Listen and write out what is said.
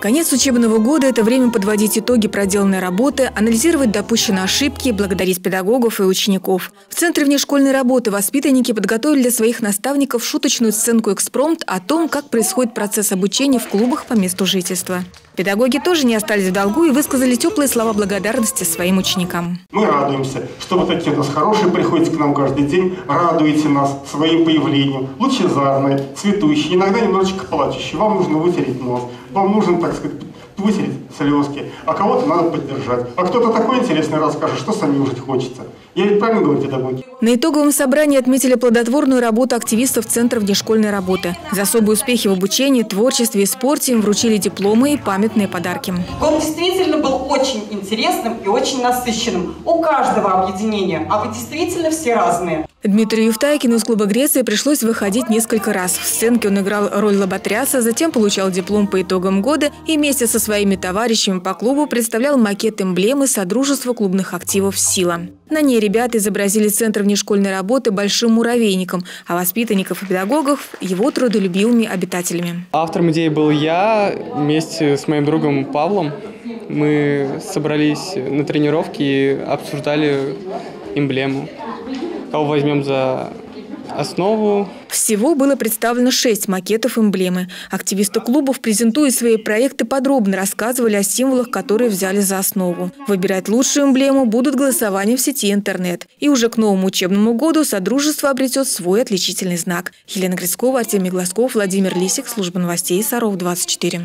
Конец учебного года – это время подводить итоги проделанной работы, анализировать допущенные ошибки, благодарить педагогов и учеников. В Центре внешкольной работы воспитанники подготовили для своих наставников шуточную сценку «Экспромт» о том, как происходит процесс обучения в клубах по месту жительства. Педагоги тоже не остались в долгу и высказали теплые слова благодарности своим ученикам. Мы радуемся, что вы такие у нас хорошие приходите к нам каждый день, радуете нас своим появлением, лучезарные, цветущие, иногда немножечко плачущие. Вам нужно вытереть нос, вам нужно, так сказать, вытереть слезки, а кого-то надо поддержать. А кто-то такой интересный расскажет, что самим жить хочется. Я ведь правильно говорю, педагоги? На итоговом собрании отметили плодотворную работу активистов Центра внешкольной работы. За особые успехи в обучении, творчестве и спорте им вручили дипломы и памятные подарки. Год действительно был очень интересным и очень насыщенным. У каждого объединения, а вы действительно все разные. Дмитрию Евтайкину из клуба Греции пришлось выходить несколько раз. В сценке он играл роль лоботряса, затем получал диплом по итогам года и вместе со своими товарищами по клубу представлял макет эмблемы Содружества клубных активов «Сила». На ней ребята изобразили Центр внешкольной работы большим муравейником, а воспитанников и педагогов – его трудолюбивыми обитателями. Автором идеи был я вместе с моим другом Павлом. Мы собрались на тренировке и обсуждали эмблему. Кого возьмем за основу. Всего было представлено шесть макетов эмблемы. Активисты клубов, презентуя свои проекты, подробно рассказывали о символах, которые взяли за основу. Выбирать лучшую эмблему будут голосования в сети интернет. И уже к новому учебному году Содружество обретет свой отличительный знак. Елена Грицкова, Артемий Глазков, Владимир Лисик, Служба новостей Саров 24.